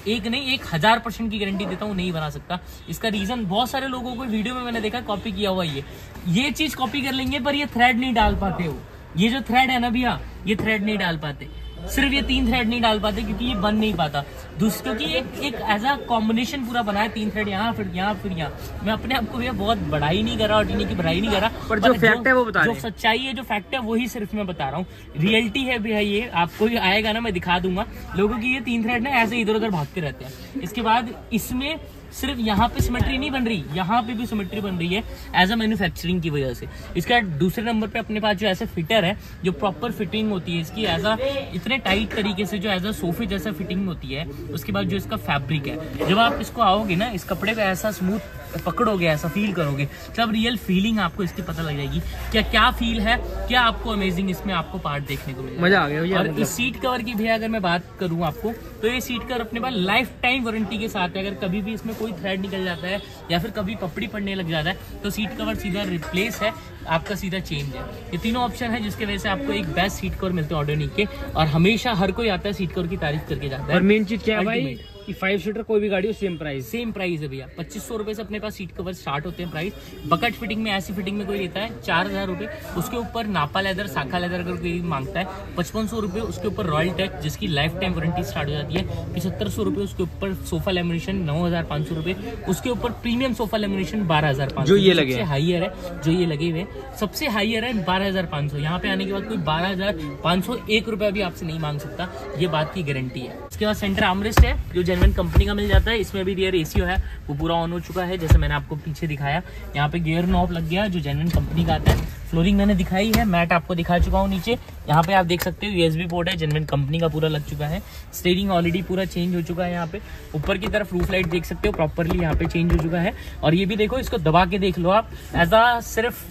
एक नहीं, एक हज़ार परसेंट की गारंटी देता हूँ, नहीं बना सकता। इसका रीजन बहुत सारे लोगों को वीडियो में मैंने देखा कॉपी किया हुआ ये। ये चीज़ कॉपी कर लेंगे पर ये थ्रेड नहीं डाल पाते हो ये जो थ्रेड है ना भैया, ये थ्रेड नहीं डाल पाते। सिर्फ़ ये तीन थ्रेड नहीं डाल पाते क्योंकि ये बन नहीं पाता। दूसरे क्योंकि एक एक एज अ कॉम्बिनेशन पूरा बना है तीन थ्रेड यहाँ फिर यहाँ फिर यहाँ। मैं अपने आप को भैया बहुत बढ़ाई नहीं कर रहा और टीनी की बढ़ाई नहीं कर रहा पर जो fact है वो बता जो सच्चाई है जो फैक्ट है वही सिर्फ़ मैं बता रहा हूँ। रियलिटी है भैया ये आपको भी आएगा ना मैं दिखा दूँगा। लोगों की ये तीन थ्रेड ना ऐसे इधर उधर भागते रहते हैं। इसके बाद इसमें सिर्फ़ यहाँ पे सिमेट्री नहीं बन रही यहाँ पे भी सिमेट्री बन रही है एज अ मैन्युफैक्चरिंग की वजह से। इसका दूसरे नंबर पे अपने पास जो ऐसे फिटर है जो प्रॉपर फिटिंग होती है इसकी एज अ इतने टाइट तरीके से जो एज अ सोफे जैसा फिटिंग होती है उसके बाद जो इसका फैब्रिक है। जब आप इसको आओगे ना इस कपड़े पे ऐसा स्मूथ पकड़ोगे ऐसा फील करोगे तब रियल फीलिंग आपको इसकी पता लग जाएगी क्या क्या फील है क्या आपको अमेजिंग इसमें आपको पार्ट देखने को मिलेगा मज़ा आ गया और मतलब। इस सीट कवर की भैया अगर मैं बात करूँ आपको तो ये सीट कवर अपने पास लाइफ टाइम वारंटी के साथ है। अगर कभी भी इसमें कोई थ्रेड निकल जाता है या फिर कभी पपड़ी पड़ने लग जाता है तो सीट कवर सीधा रिप्लेस है आपका सीधा चेंज है। ये तीनों ऑप्शन है जिसके वजह से आपको एक बेस्ट सीट कवर मिलते हैं ऑर्डोनिक के और हमेशा हर कोई आता है सीट कवर की तारीफ़ करके जाता है। मेन चीज़ क्या है भाई। कि फाइव सीटर कोई भी गाड़ी हो सेम प्राइस सेम प्राइस है भैया। पच्चीस सौ रुपए से अपने पास सीट कवर स्टार्ट होते हैं प्राइस बकट फिटिंग में ऐसी फिटिंग में कोई लेता है चार हज़ार रुपए। उसके ऊपर नापा लेदर साखा लेदर अगर कोई माँगता है पचपन सौ रुपए उसके ऊपर रॉयल टेक जिसकी लाइफ टाइम वारंटी स्टार्ट हो जाती है पिछहत्तर सौ रुपए उसके ऊपर सोफा लेमिनेशन नौ हज़ार पाँच सौ रुपए। उसके ऊपर प्रीमियम सोफा लेमिनेशन बारह हज़ार पाँच जो ये लगे हाइयर है। जो ये लगे हुए हैं। सबसे हाइयर है बारह हज़ार पाँच सौ। यहाँ पे आने के बाद कोई बारह हज़ार पाँच सौ एक रुपया भी आपसे नहीं मांग सकता। ये बात की गारंटी है। इसके बाद सेंटर आमरेस्ट है, जो जेनवन कंपनी का मिल जाता है। इसमें भी रियर एसी है, वो पूरा ऑन हो चुका है, जैसे मैंने आपको पीछे दिखाया। यहाँ पे गियर नॉब लग गया, जो जेनवन कंपनी का आता है। फ्लोरिंग मैंने दिखाई है मैट आपको दिखा चुका हूँ नीचे। यहाँ पे आप देख सकते हो यूएसबी पोर्ट है जेनवन कंपनी का पूरा लग चुका है। स्टेयरिंग ऑलरेडी पूरा चेंज हो चुका है यहाँ पे। ऊपर की तरफ़ रूफ लाइट देख सकते हो प्रॉपरली यहाँ पे चेंज हो चुका है। और ये भी देखो, इसको दबा के देख लो आप। एज अ सिर्फ़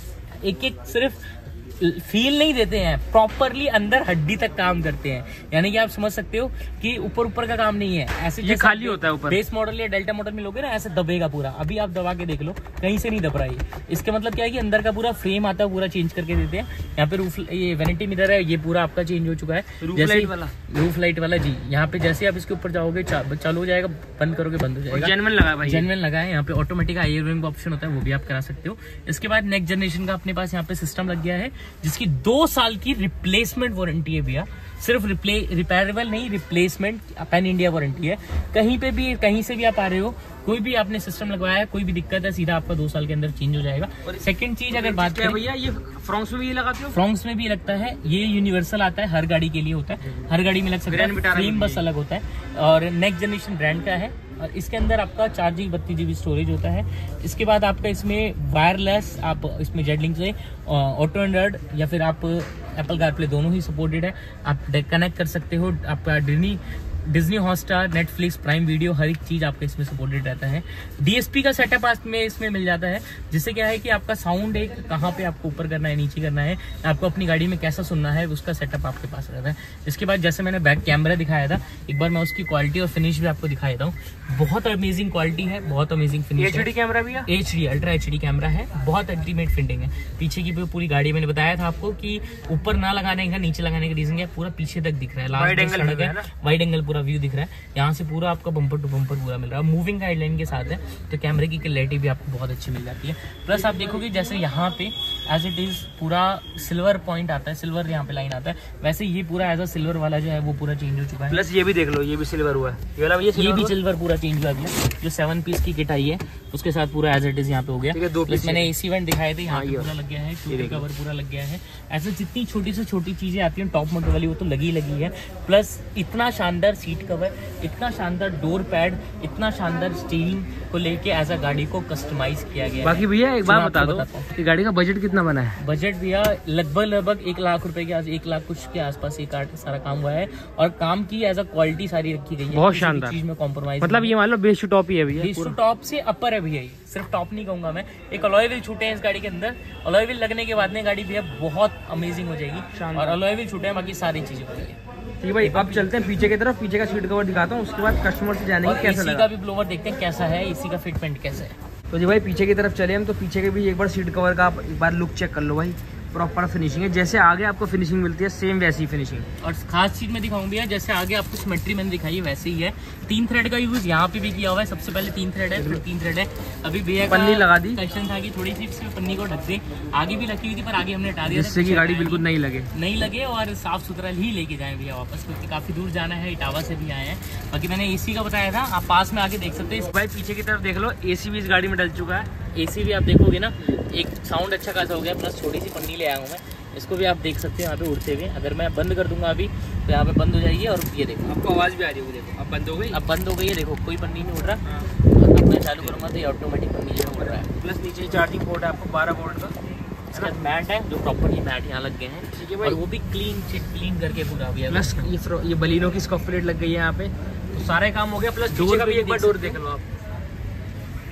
एक एक सिर्फ़ फील नहीं देते हैं प्रॉपरली अंदर हड्डी तक काम करते हैं। यानी कि आप समझ सकते हो कि ऊपर ऊपर का काम नहीं है। ऐसे ये खाली होता है ऊपर। बेस मॉडल या डेल्टा मॉडल में लोगे ना ऐसे दबेगा पूरा। अभी आप दबा के देख लो कहीं से नहीं दब रहा है इसके मतलब क्या है कि अंदर का पूरा फ्रेम आता है पूरा चेंज करके देते हैं। यहाँ पे रूफ ये वेनिटी मिरर है ये पूरा आपका चेंज हो चुका है। Roof जैसे वाला? रूफ लाइट वाला जी। यहाँ पे जैसे आप इसके ऊपर जाओगे चालू हो जाएगा बंद करोगे बंद हो जाएगा। जेनवन लगा भाई। जेनवन लगा है। यहाँ पे ऑटोमेटिक आई विंग ऑप्शन होता है वो भी आप करा सकते हो। इसके बाद नेक्स्ट जनरेशन का अपने पास यहाँ पे सिस्टम लग गया है। जिसकी दो साल की रिप्लेसमेंट वारंटी है भैया। सिर्फ़ रिप्ले रिपेयरेबल नहीं रिप्लेसमेंट पैन इंडिया वारंटी है। कहीं पे भी कहीं से भी आप आ रहे हो कोई भी आपने सिस्टम लगवाया है कोई भी दिक्कत है सीधा आपका दो साल के अंदर चेंज हो जाएगा। सेकंड चीज़ अगर बात करें भैया ये फ्रॉन्क्स में भी लगाते हो? फ्रॉन्क्स में भी लगता है। ये यूनिवर्सल आता है हर गाड़ी के लिए होता है। हर गाड़ी में लग सकता है फ्रेम बस अलग होता है। और नेक्स्ट जनरेशन ब्रांड का है। और इसके अंदर आपका चार जी बत्तीस जीबी स्टोरेज होता है। इसके बाद आपका इसमें वायरलेस आप इसमें जेड लिंक से ऑटो एंड्रॉयड या फिर आप एप्पल कारप्ले दोनों ही सपोर्टेड है। आप कनेक्ट कर सकते हो। आपका डिनी Disney Hotstar Netflix Prime Video हर एक चीज़ आपका इसमें सपोर्टेड रहता है। डीएसपी का सेटअप में इसमें मिल जाता है जिससे क्या है कि आपका साउंड एक कहाँ पे आपको ऊपर करना है नीचे करना है आपको अपनी गाड़ी में कैसा सुनना है उसका सेटअप आपके पास रहता है। इसके बाद जैसे मैंने बैक कैमरा दिखाया था एक बार मैं उसकी क्वालिटी और फिनिश भी आपको दिखा देता हूँ। बहुत अमेजिंग क्वालिटी है बहुत amazing finish H D camera भी H D ultra H D camera है बहुत अल्टीमेट फिटिंग है। पीछे की पूरी गाड़ी मैंने बताया था आपको कि ऊपर ना लगाने का नीचे लगाने का रीजन क्या है, पूरा पीछे तक दिख रहा है। लास्ट सड़क है वाइड एंगल पूरा व्यू दिख रहा है। यहाँ से पूरा आपका बम्पर टू बम्पर पूरा मिल रहा है। मूविंग गाइडलाइन के साथ है तो कैमरे की क्लैरिटी भी आपको बहुत अच्छी मिल जाती है। प्लस आप देखोगे, जैसे यहाँ पे एज इट इज़ पूरा सिल्वर पॉइंट आता है सिल्वर यहाँ पे लाइन आता है। वैसे ये पूरा एज अ सिल्वर वाला जो है वो पूरा चेंज हो चुका है। प्लस ये भी देख लो ये भी सिल्वर हुआ है। ये वाला भैया ये भी सिल्वर पूरा चेंज हुआ भैया जो सेवन पीस की किट आई है उसके साथ पूरा एज इट इज़ यहाँ पे हो गया। दो piece मैंने। एसी वेंट दिखाए थे यहाँ हाँ, ये पूरा लग गया है शूटर कवर पूरा लग गया है। ऐसे जितनी छोटी से छोटी चीज़ें आती हैं टॉप मोटर वाली वो तो लगी लगी है। प्लस इतना शानदार सीट कवर इतना शानदार डोर पैड इतना शानदार स्टीयरिंग को लेके एज अ गाड़ी को कस्टमाइज किया गया बाकी भैया एक मैं बात दो गाड़ी का बजट कितना कितना बना है? बजट भैया लगभग लगभग एक लाख रुपए के एक लाख कुछ के आसपास ये कार्ड सारा काम हुआ है और काम की एज अ क्वालिटी सारी रखी गई है। बहुत शानदार। चीज़ में कॉम्प्रोमाइज मतलब ये मान लो बेस्ट टॉप ही है भैया टॉप से अपर है भैया सिर्फ़ टॉप नहीं कहूँगा मैं। एक अलॉय व्हील छूटे हैं इस गाड़ी के अंदर। अलॉय व्हील लगने के बाद में गाड़ी भैया बहुत अमेजिंग हो जाएगी। और अलॉय व्हील छूटे हैं बाकी सारी चीज़ें ठीक है भाई अब चलते हैं पीछे की तरफ़। पीछे का सीट कवर दिखाता हूँ उसके बाद कस्टमर से जाने कैसा लगा। का भी ब्लोवर देखते हैं कैसा है एसी का फिटमेंट कैसा है। तो जी भाई, पीछे की तरफ़ चले हम तो पीछे के भी एक बार सीट कवर का आप एक बार लुक चेक कर लो भाई। प्रॉपर फिनिशिंग है। जैसे आगे आपको फिनिशिंग मिलती है सेम वैसी फिनिशिंग और खास चीज़ मैं दिखाऊँ भैया जैसे आगे आपको सिमेट्री मैंने दिखाई है वैसे ही है। तीन थ्रेड का यूज़ यहाँ पे भी किया हुआ है सबसे पहले तीन थ्रेड है फिर तीन थ्रेड है। अभी भैया पन्नी लगा दी। क्वेश्चन था कि थोड़ी सी पन्नी को ढक दे। आगे भी रखी हुई थी पर आगे हमने हटा दिया जिससे कि गाड़ी बिल्कुल नहीं लगे। नहीं लगे और साफ़ सुथरा ही लेके जाए भैया वापस क्योंकि काफ़ी दूर जाना है इटावा से भी आए हैं। बाकी मैंने एसी का बताया था आप पास में आगे देख सकते हैं। भाई पीछे की तरफ़ देख लो एसी भी इस गाड़ी में डल चुका है। एसी भी आप देखोगे ना एक साउंड अच्छा खासा हो गया प्लस छोटी सी पन्नी ले आया हूँ मैं। इसको भी आप देख सकते हैं यहाँ पे उड़ते हुए। अगर मैं बंद कर दूँगा अभी तो यहाँ पे बंद हो जाएगी और ये देखो। आपको आवाज़ भी आ रही होगी देखो। अब बंद हो गई? अब बंद हो गई है देखो कोई पन्नी नहीं उड़ रहा। और अब मैं चालू करूँगा तो ये ऑटोमेटिक पन्नी जो उड़ रहा है। प्लस नीचे चार्जिंग पोर्ट है आपको बारह वोल्ट का। इसके मैट है जो प्रॉपरली मैट यहाँ लग गए हैं। ठीक है और वो भी क्लीन क्लीन करके पूरा भी प्लस ये ये बलिनो की स्कॉफ लग गई है यहाँ पे। तो सारे काम हो गया प्लस डोर का भी एक बार डोर देख लो आप।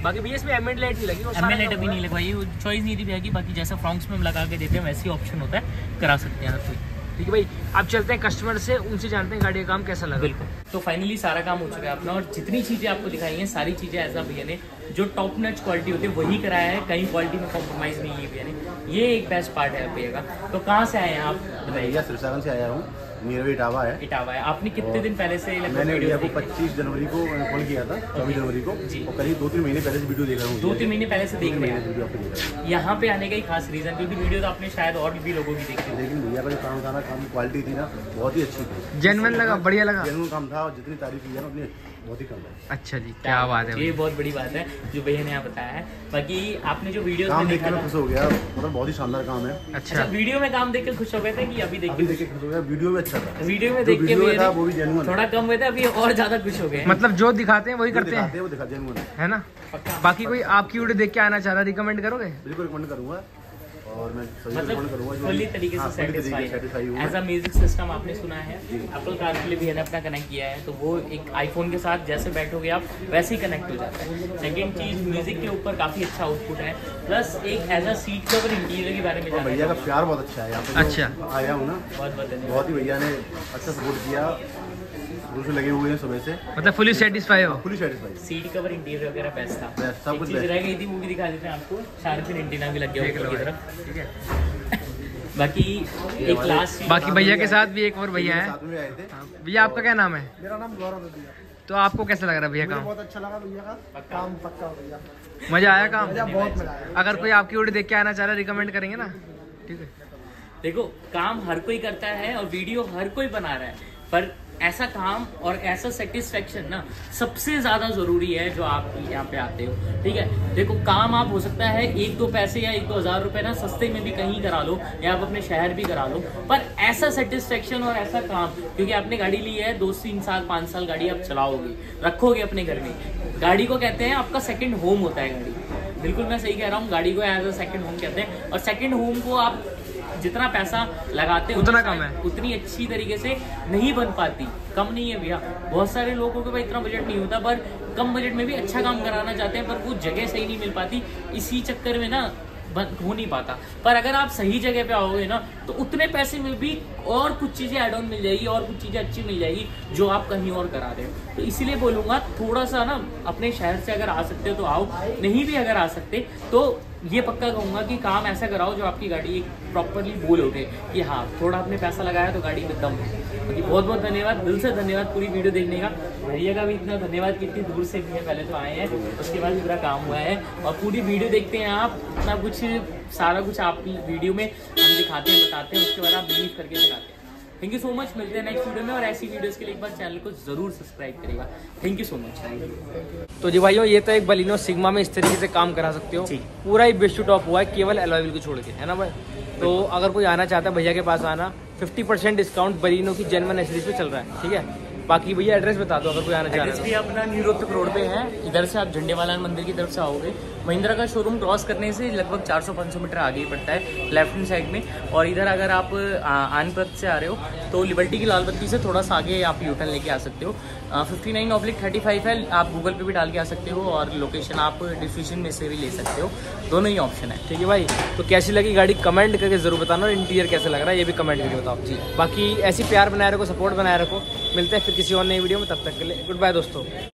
बाकी भैया इसमें लाइट नहीं लगी अभी नहीं लगवाई चॉइस नहीं थी भैया की बाकी जैसा फ्रॉन्क्स में हम लगा के देते हैं वैसे ही ऑप्शन होता है करा सकते हैं हर कोई। ठीक है भाई अब चलते हैं कस्टमर से उनसे जानते हैं गाड़ी का काम कैसा लगा। बिल्कुल। तो फाइनली सारा काम हो चुका है अपना और जितनी चीज़ें आपको दिखाई हैं सारी चीज़ें ऐसा भैया ने जो टॉप नच क्वालिटी होती है वही कराया है कहीं क्वालिटी में कॉम्प्रोमाइज नहीं है भैया ने। ये एक बेस्ट पार्ट है भैया का। तो कहाँ से आए हैं आप? बताइए भैया सिरसागन से आया हूँ। नीरवी इटावा है। इटावा है। आपने कितने दिन पहले से मैंने इंडिया को देखी? 25 जनवरी को कॉल किया था चौबीस जनवरी को। और करीब दो तीन महीने पहले से वीडियो देख रहा हूँ। दो तीन महीने पहले से देख रहे हैं। यहाँ पे आने का ही खास रीजन क्योंकि वीडियो तो आपने शायद और भी लोगों की देखी लेकिन भैया का जो काम था ना काम क्वालिटी थी ना बहुत ही अच्छी थी। जेनवन लगा बढ़िया लगा। जेनवन काम था और जितनी तारीफ़ की है ना उतनी बहुत ही कम है। अच्छा जी क्या बात है ये बहुत बड़ी बात है जो भैया ने यहाँ बताया है। बाकी आपने जो वीडियो काम में देख खुश हो गया मतलब बहुत ही शानदार काम है। अच्छा। अच्छा वीडियो में काम देख के खुश हो गए थे कि अभी देख के खुश हो गया वीडियो में अच्छा था। वीडियो में देख के थोड़ा कम हुए थे अभी और ज़्यादा खुश हो गए मतलब जो दिखाते हैं वही करते हैं। हैं वो दिखा जेनुअन है। है ना? बाकी कोई आपकी वीडियो देख के आना चाह रहा रिकमेंड करोगे? बिल्कुल रिकमेंड करूँगा। और मैं मतलब फुल्ली तरीके हाँ, से satisfy as a music system आपने सुना है एप्पल कार के लिए भी ने अपना कनेक्ट किया है तो वो एक आईफोन के साथ जैसे बैठोगे आप वैसे ही कनेक्ट हो जाता है। सेकंड चीज़ म्यूज़िक के ऊपर काफ़ी अच्छा आउटपुट है। प्लस एक as a seat cover interior के बारे में भैया का प्यार बहुत अच्छा है अच्छा। आया हूँ ना बहुत बहुत बहुत ही भैया ने अच्छा सपोर्ट किया। से लगे हुए हैं सुबह से। मतलब फुली सेटिस्फाई हो। Fully satisfied seat cover interior वगैरह बेस्ट था। Best, सब कुछ रह गई थी वो भी दिखा देते हैं आपको। शार्पिन एंटीना भी लग गया ऊपर की तरफ़। ठीक है। बाकी एक लास्ट बाकी भैया के साथ भी एक और भैया है। साथ में आए थे। भैया आपका क्या नाम है? मेरा नाम गौरव है भैया। तो आपको कैसा लग रहा है भैया काम? बहुत अच्छा लगा भैया का। काम पक्का भैया मज़ा आया काम? मज़ा बहुत मज़ा आया। अगर कोई आपकी वीडियो देख के आना चाह रहा है रिकमेंड करेंगे ना। ठीक है। देखो काम हर कोई करता है और वीडियो हर कोई बना रहा है। पर ऐसा काम और ऐसा सेटिस्फेक्शन ना सबसे ज़्यादा ज़रूरी है जो आप यहाँ पे आते हो, ठीक है? देखो, काम आप हो सकता है एक दो पैसे या एक दो हज़ार रुपए ना सस्ते में भी कहीं करा लो या आप अपने शहर भी करा लो, पर ऐसा सेटिस्फेक्शन और ऐसा काम, क्योंकि आपने गाड़ी ली है, दो तीन साल, पाँच साल गाड़ी आप चलाओगे, रखोगे अपने घर में। गाड़ी को कहते हैं आपका सेकेंड होम होता है गाड़ी। बिल्कुल मैं सही कह रहा हूँ, गाड़ी को एज अ सेकंड होम कहते हैं और सेकंड होम को आप जितना पैसा लगाते हो उतना कम है। उतनी अच्छी तरीके से नहीं बन पाती। कम नहीं है भैया। बहुत सारे लोगों के पास इतना बजट नहीं होता पर कम बजट में भी अच्छा काम कराना चाहते हैं पर वो जगह सही नहीं मिल पाती। इसी चक्कर में ना हो नहीं पाता। पर अगर आप सही जगह पे आओगे ना तो उतने पैसे में भी और कुछ चीज़ें एड ऑन मिल जाएगी, और कुछ चीज़ें अच्छी मिल जाएगी जो आप कहीं और करा हो तो इसीलिए बोलूँगा थोड़ा सा ना अपने शहर से अगर आ सकते हो तो आओ, नहीं भी अगर आ सकते तो ये पक्का कहूँगा कि काम ऐसा कराओ जो आपकी गाड़ी प्रॉपरली बोल उठे कि हाँ थोड़ा आपने पैसा लगाया तो गाड़ी में दम है। बहुत बहुत धन्यवाद। दिल से धन्यवाद पूरी वीडियो देखने का। भैया का भी इतना धन्यवाद कि इतनी दूर से भी है पहले तो आए हैं उसके बाद पूरा काम हुआ है। और पूरी वीडियो देखते हैं आप इतना कुछ सारा कुछ आप वीडियो में हम दिखाते हैं बताते हैं उसके बाद आप बिलीव करके दिखाते हैं। थैंक यू सो मच मिलते हैं नेक्स्ट वीडियो में और ऐसी वीडियोस के लिए एक बार चैनल को ज़रूर सब्सक्राइब करेगा थैंक यू सो मच तो जी भाइयों ये तो एक बलिनो सिग्मा में इस तरीके से काम करा सकते हो। पूरा ही बेस्ट टॉप हुआ है केवल एलॉयल को छोड़ के है ना भाई? तो अगर कोई आना चाहता है भैया के पास आना। 50% डिस्काउंट बरीनो की जेनवन एसरीज पे चल रहा है, ठीक है? बाकी भैया एड्रेस बता दो अगर कोई आना चाह एड्रेस रहा भी अपना न्यू रोहतक रोड पे है। इधर से आप झंडे वाला मंदिर की तरफ़ से आओगे। महिंद्रा का शोरूम क्रॉस करने से लगभग 400-500 मीटर आगे ही पड़ता है लेफ़्ट हैंड साइड में। और इधर अगर आप आनपत से आ रहे हो तो लिबर्टी की लाल बत्ती से थोड़ा सा आगे आप यूटर्न लेके आ सकते हो। Fifty nine oblique thirty five है आप गूगल पे भी डाल के आ सकते हो और लोकेशन आप डिस्क्रिप्शन में से भी ले सकते हो। दोनों ही ऑप्शन है। ठीक है भाई तो कैसी लगी गाड़ी? कमेंट करके ज़रूर बताना और इंटीरियर कैसा लग रहा है ये भी कमेंट करके बताओ। जी। बाकी ऐसी प्यार बनाए रखो सपोर्ट बनाए रखो। मिलते हैं फिर किसी और नई वीडियो में तब तक के लिए गुड बाय दोस्तों।